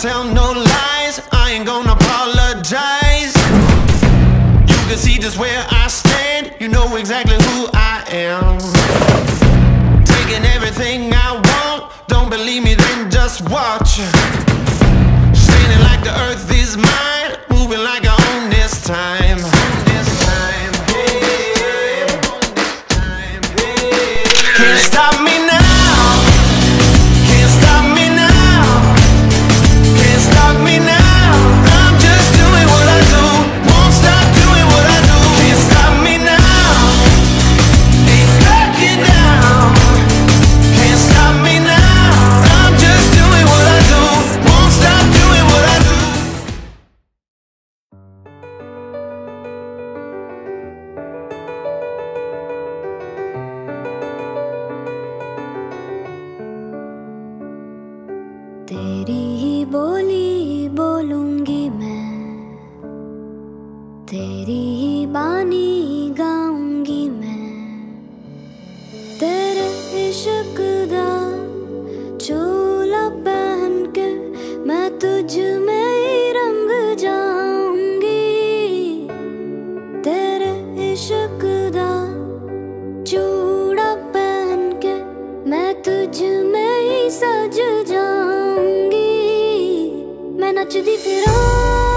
tell no lies. I ain't gonna apologize. You can see just where I stand. You know exactly who I am. Taking everything I want. Don't believe me, then just watch. Standing like the earth is mine. Moving like I own this time. Can't stop me. तेरी ही बोली बोलूँगी मैं। तेरी ही बानी गाऊँगी मैं। तेरे इश्क दा चोला पहन के मैं तुझ में ही रंग जाऊँगी। तेरे इश्क दा चूड़ा पहन के मैं तुझ में ही सज to the